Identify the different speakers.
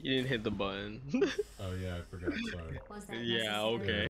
Speaker 1: You didn't hit the button.
Speaker 2: Oh yeah, I forgot. Sorry.
Speaker 1: Yeah, okay.